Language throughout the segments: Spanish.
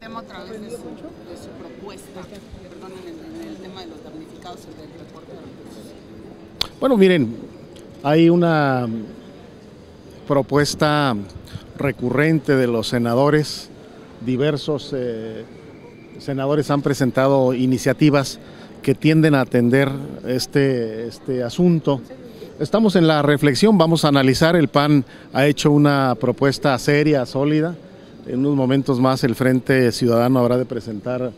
tema otra vez de su, propuesta, perdón, en el tema de los damnificados y del reporte de recursos. Bueno, miren, hay una propuesta recurrente de los senadores, diversos eh, senadores han presentado iniciativas que tienden a atender este, este asunto. Estamos en la reflexión, vamos a analizar, el PAN ha hecho una propuesta seria, sólida, en unos momentos más el Frente Ciudadano habrá de presentar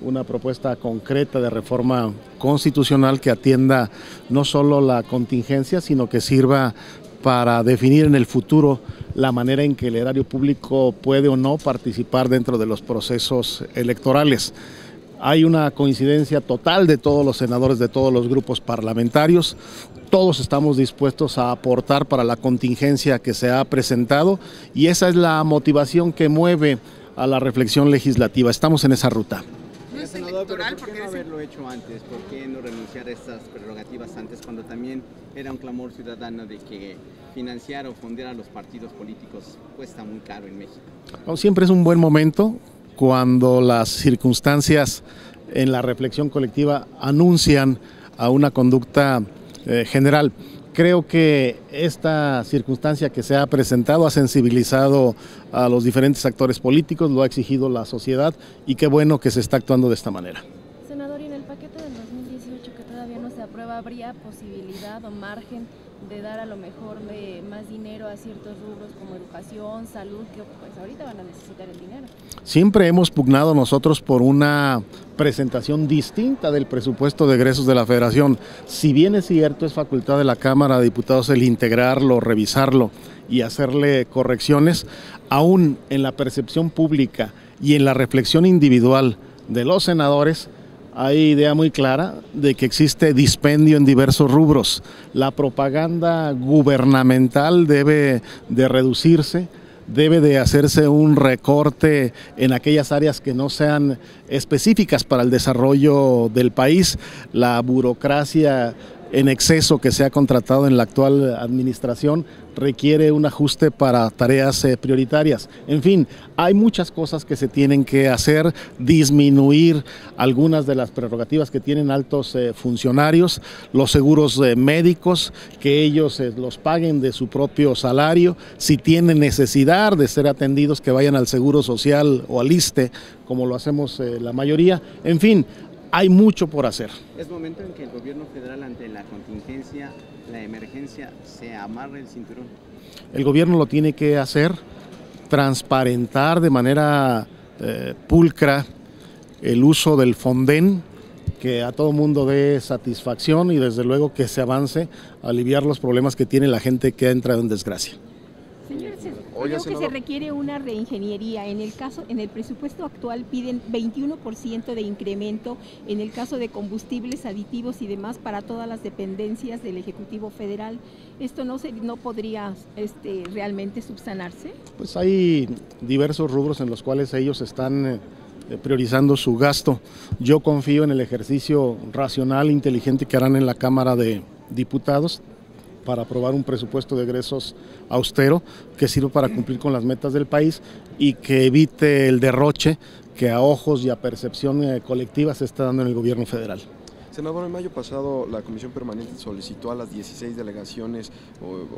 una propuesta concreta de reforma constitucional que atienda no solo la contingencia, sino que sirva para definir en el futuro la manera en que el erario público puede o no participar dentro de los procesos electorales. Hay una coincidencia total de todos los senadores de todos los grupos parlamentarios. Todos estamos dispuestos a aportar para la contingencia que se ha presentado y esa es la motivación que mueve a la reflexión legislativa. Estamos en esa ruta. Senador, pero ¿por qué porque no haberlo hecho antes? ¿Por qué no renunciar a estas prerrogativas antes cuando también era un clamor ciudadano de que financiar o fondear a los partidos políticos cuesta muy caro en México? No, siempre es un buen momento cuando las circunstancias en la reflexión colectiva anuncian a una conducta eh, general. Creo que esta circunstancia que se ha presentado ha sensibilizado a los diferentes actores políticos, lo ha exigido la sociedad y qué bueno que se está actuando de esta manera. Senador, y en el paquete del 2018 que todavía no se aprueba, ¿habría posibilidad o margen de dar a lo mejor más dinero a ciertos rubros como educación, salud, que pues ahorita van a necesitar el dinero? Siempre hemos pugnado nosotros por una presentación distinta del presupuesto de egresos de la Federación. Si bien es cierto, es facultad de la Cámara de Diputados el integrarlo, revisarlo y hacerle correcciones, aún en la percepción pública y en la reflexión individual de los senadores, hay idea muy clara de que existe dispendio en diversos rubros. La propaganda gubernamental debe de reducirse, debe de hacerse un recorte en aquellas áreas que no sean específicas para el desarrollo del país. La burocracia en exceso que se ha contratado en la actual administración requiere un ajuste para tareas eh, prioritarias. En fin, hay muchas cosas que se tienen que hacer, disminuir algunas de las prerrogativas que tienen altos eh, funcionarios, los seguros eh, médicos, que ellos los paguen de su propio salario, si tienen necesidad de ser atendidos, que vayan al Seguro Social o al ISTE, como lo hacemos la mayoría. En fin, hay mucho por hacer. Es momento en que el gobierno federal ante la contingencia, la emergencia, se amarre el cinturón. El gobierno lo tiene que hacer, transparentar de manera eh, pulcra el uso del Fonden, que a todo mundo dé satisfacción y desde luego que se avance a aliviar los problemas que tiene la gente que ha entrado en desgracia. Oiga, creo que se requiere una reingeniería. En el caso, en el presupuesto actual piden 21% de incremento en el caso de combustibles aditivos y demás para todas las dependencias del Ejecutivo Federal. ¿Esto no, se, no podría este, realmente subsanarse? Pues hay diversos rubros en los cuales ellos están eh, priorizando su gasto. Yo confío en el ejercicio racional, inteligente que harán en la Cámara de Diputados para aprobar un presupuesto de egresos austero que sirva para cumplir con las metas del país y que evite el derroche que a ojos y a percepción eh, colectiva se está dando en el gobierno federal. Senador, en mayo pasado la Comisión Permanente solicitó a las 16 delegaciones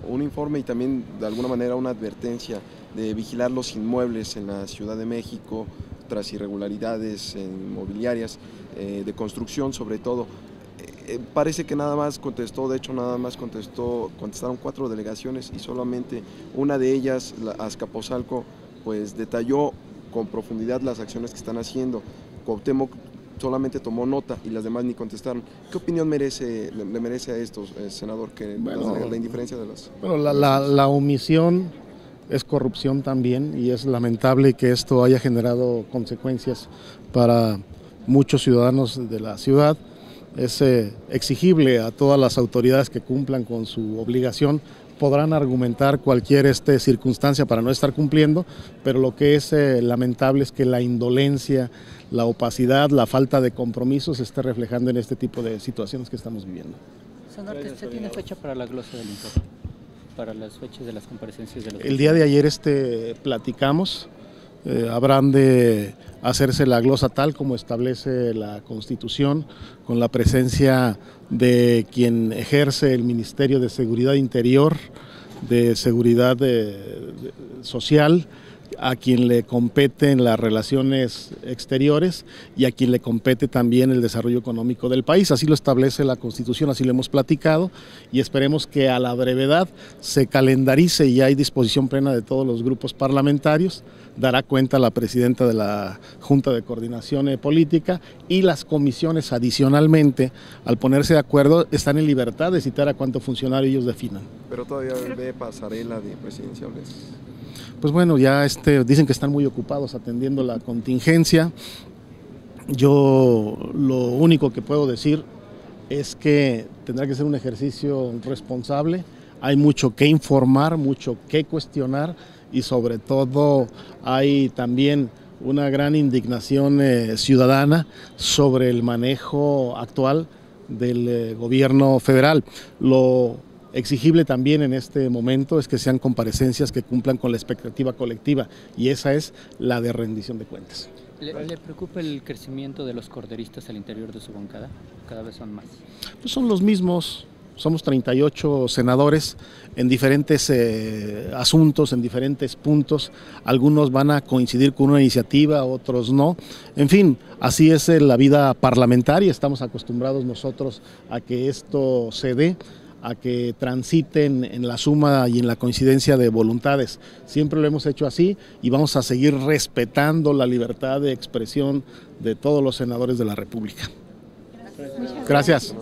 un informe y también de alguna manera una advertencia de vigilar los inmuebles en la Ciudad de México tras irregularidades inmobiliarias, eh, de construcción sobre todo. Eh, parece que nada más contestó, de hecho nada más contestó, contestaron cuatro delegaciones y solamente una de ellas, la Azcapotzalco, pues detalló con profundidad las acciones que están haciendo. Cuauhtémoc solamente tomó nota y las demás ni contestaron. ¿Qué opinión merece, le, le merece a estos, eh, senador, que Bueno, la, la indiferencia de las... Bueno, la, la- la omisión es corrupción también y es lamentable que esto haya generado consecuencias para muchos ciudadanos de la ciudad. Es eh, exigible a todas las autoridades que cumplan con su obligación. Podrán argumentar cualquier este, circunstancia para no estar cumpliendo, pero lo que es eh, lamentable es que la indolencia, la opacidad, la falta de compromiso se esté reflejando en este tipo de situaciones que estamos viviendo. Senador, ¿se tiene fecha para la glosa del informe? Para las fechas de las comparecencias de los... El día de ayer este, platicamos eh, habrán de hacerse la glosa tal como establece la Constitución, con la presencia de quien ejerce el Ministerio de Seguridad Interior, de Seguridad Social, a quien le competen las relaciones exteriores y a quien le compete también el desarrollo económico del país. Así lo establece la Constitución, así lo hemos platicado y esperemos que a la brevedad se calendarice y hay disposición plena de todos los grupos parlamentarios. Dará cuenta la presidenta de la Junta de Coordinación Política y las comisiones adicionalmente, al ponerse de acuerdo, están en libertad de citar a cuánto funcionario ellos definan. Pero todavía ve pasarela de presidenciales pues bueno, ya este, dicen que están muy ocupados atendiendo la contingencia. Yo lo único que puedo decir es que tendrá que ser un ejercicio responsable. Hay mucho que informar, mucho que cuestionar y sobre todo hay también una gran indignación eh, ciudadana sobre el manejo actual del eh, gobierno federal. Lo Exigible también en este momento es que sean comparecencias que cumplan con la expectativa colectiva y esa es la de rendición de cuentas. ¿Le, preocupa el crecimiento de los corderistas al interior de su bancada? Cada vez son más. Pues son los mismos, somos 38 senadores en diferentes eh, asuntos, en diferentes puntos. Algunos van a coincidir con una iniciativa, otros no. En fin, así es la vida parlamentaria. Estamos acostumbrados nosotros a que esto se dé a que transiten en la suma y en la coincidencia de voluntades. Siempre lo hemos hecho así y vamos a seguir respetando la libertad de expresión de todos los senadores de la República. Gracias.